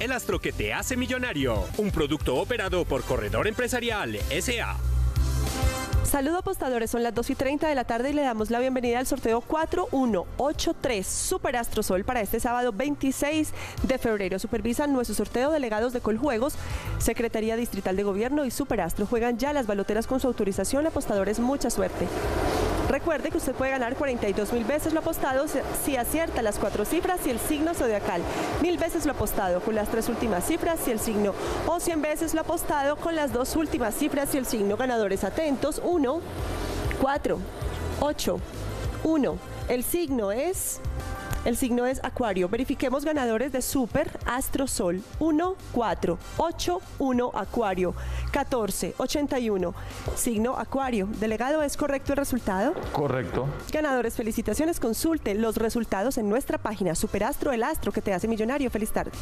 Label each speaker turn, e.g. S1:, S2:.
S1: El astro que te hace millonario. Un producto operado por Corredor Empresarial SA.
S2: Saludos apostadores, son las 2 y 30 de la tarde y le damos la bienvenida al sorteo 4183 Super Sol para este sábado 26 de febrero. Supervisan nuestro sorteo delegados de Coljuegos, Secretaría Distrital de Gobierno y Superastro. Juegan ya las baloteras con su autorización. Apostadores, mucha suerte. Recuerde que usted puede ganar 42 mil veces lo apostado si acierta las cuatro cifras y el signo zodiacal, mil veces lo apostado con las tres últimas cifras y el signo, o 100 veces lo apostado con las dos últimas cifras y el signo. Ganadores atentos, 1, 4, 8, 1. El signo es el signo es Acuario. Verifiquemos ganadores de Super Astro Sol 1, 4, 8, 1 Acuario, 14, 81. Signo Acuario. Delegado, ¿es correcto el resultado?
S3: Correcto.
S2: Ganadores, felicitaciones. Consulte los resultados en nuestra página Superastro, el astro que te hace millonario. Feliz tarde.